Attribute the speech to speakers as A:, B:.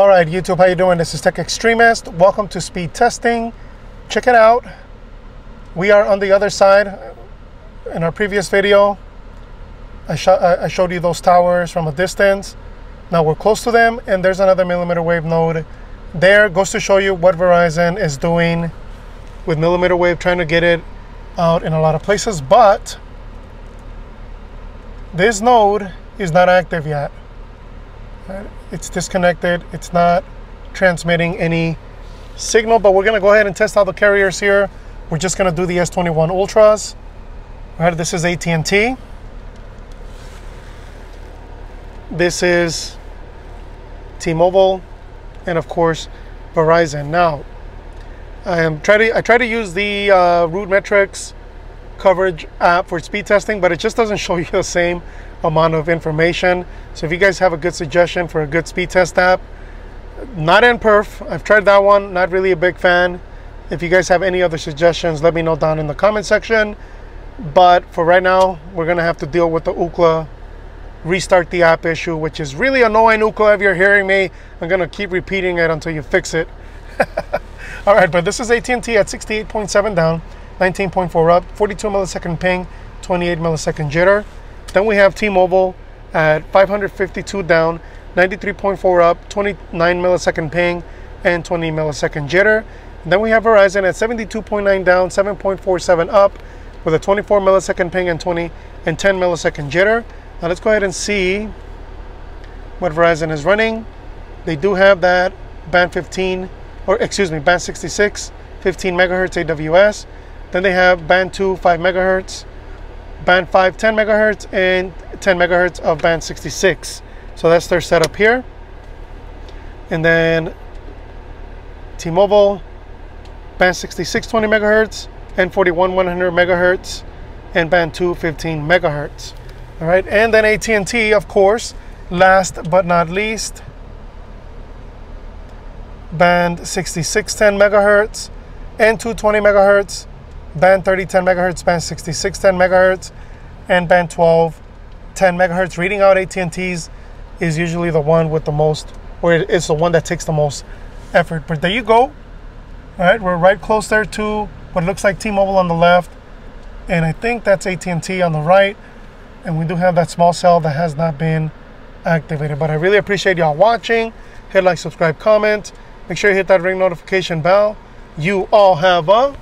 A: All right, YouTube, how you doing? This is TechXtremist. Welcome to Speed Testing. Check it out. We are on the other side. In our previous video, I, sh I showed you those towers from a distance. Now we're close to them, and there's another millimeter wave node there. Goes to show you what Verizon is doing with millimeter wave, trying to get it out in a lot of places. But this node is not active yet. It's disconnected. It's not transmitting any signal, but we're gonna go ahead and test all the carriers here. We're just gonna do the S21 Ultras. All right, this is AT&T. This is T-Mobile, and of course, Verizon. Now, I am try to I try to use the uh, RootMetrics coverage app for speed testing, but it just doesn't show you the same amount of information. So if you guys have a good suggestion for a good speed test app, not nPerf, I've tried that one, not really a big fan. If you guys have any other suggestions, let me know down in the comment section. But for right now, we're gonna have to deal with the Ookla restart the app issue, which is really annoying, Ookla, if you're hearing me. I'm gonna keep repeating it until you fix it. All right, but this is AT&T at 68.7 down, 19.4 up, 42 millisecond ping, 28 millisecond jitter. Then we have T-Mobile at 552 down, 93.4 up, 29 millisecond ping, and 20 millisecond jitter. And then we have Verizon at 72.9 down, 7.47 up, with a 24 millisecond ping and 20 and 10 millisecond jitter. Now let's go ahead and see what Verizon is running. They do have that band 15, or excuse me, band 66, 15 megahertz AWS. Then they have band 2, 5 megahertz, band 5 10 megahertz and 10 megahertz of band 66 so that's their setup here. And then T-Mobile band 66 20 megahertz and 41 100 megahertz and band 2 15 megahertz. All right and then AT&T of course last but not least band 66 10 megahertz and 220 megahertz band 30 10 megahertz, band 66 10 megahertz, and band 12 10 megahertz. Reading out AT&T's is usually the one with the most, or it's the one that takes the most effort. But there you go. All right, we're right close there to what looks like T-Mobile on the left, and I think that's AT&T on the right. And we do have that small cell that has not been activated. But I really appreciate y'all watching. Hit like, subscribe, comment. Make sure you hit that ring notification bell. You all have a